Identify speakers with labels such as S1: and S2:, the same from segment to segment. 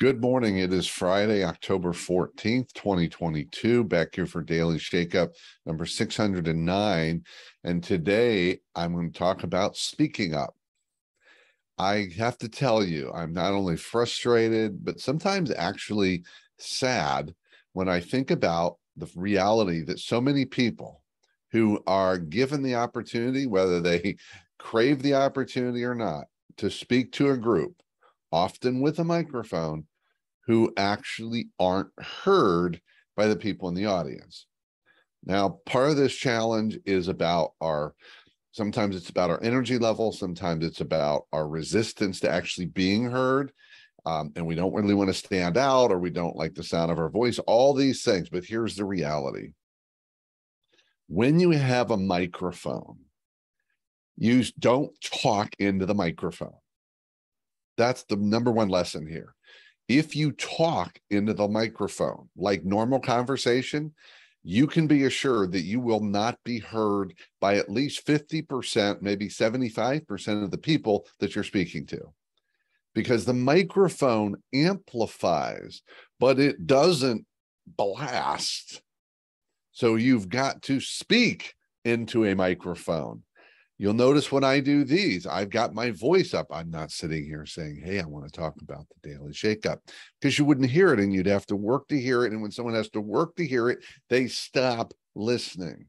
S1: Good morning. It is Friday, October 14th, 2022. Back here for Daily Shakeup number 609. And today I'm going to talk about speaking up. I have to tell you, I'm not only frustrated, but sometimes actually sad when I think about the reality that so many people who are given the opportunity, whether they crave the opportunity or not, to speak to a group, often with a microphone, who actually aren't heard by the people in the audience. Now, part of this challenge is about our sometimes it's about our energy level, sometimes it's about our resistance to actually being heard. Um, and we don't really want to stand out or we don't like the sound of our voice, all these things. But here's the reality when you have a microphone, you don't talk into the microphone. That's the number one lesson here if you talk into the microphone like normal conversation, you can be assured that you will not be heard by at least 50%, maybe 75% of the people that you're speaking to. Because the microphone amplifies, but it doesn't blast. So you've got to speak into a microphone. You'll notice when I do these, I've got my voice up. I'm not sitting here saying, Hey, I want to talk about the daily shakeup because you wouldn't hear it and you'd have to work to hear it. And when someone has to work to hear it, they stop listening.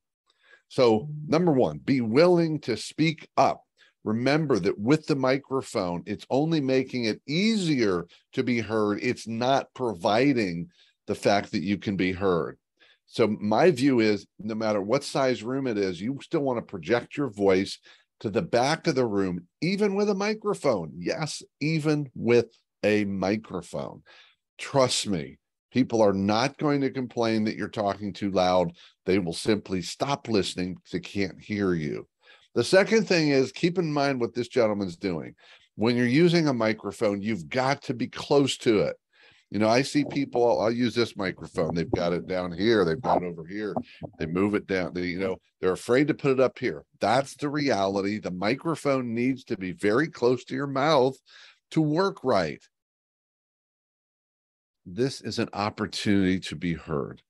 S1: So, mm. number one, be willing to speak up. Remember that with the microphone, it's only making it easier to be heard. It's not providing the fact that you can be heard. So my view is no matter what size room it is, you still want to project your voice to the back of the room, even with a microphone. Yes, even with a microphone. Trust me, people are not going to complain that you're talking too loud. They will simply stop listening because they can't hear you. The second thing is keep in mind what this gentleman's doing. When you're using a microphone, you've got to be close to it. You know, I see people, I'll use this microphone. They've got it down here, they've got it over here. They move it down. They, you know, they're afraid to put it up here. That's the reality. The microphone needs to be very close to your mouth to work right. This is an opportunity to be heard.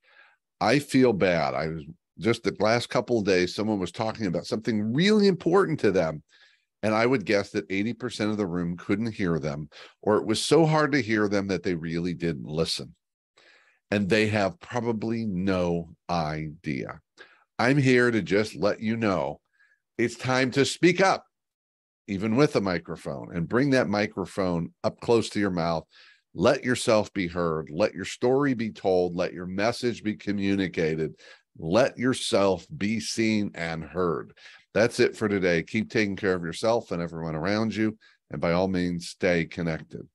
S1: I feel bad. I was just the last couple of days, someone was talking about something really important to them and I would guess that 80% of the room couldn't hear them, or it was so hard to hear them that they really didn't listen. And they have probably no idea. I'm here to just let you know it's time to speak up, even with a microphone, and bring that microphone up close to your mouth. Let yourself be heard. Let your story be told. Let your message be communicated. Let yourself be seen and heard. That's it for today. Keep taking care of yourself and everyone around you. And by all means, stay connected.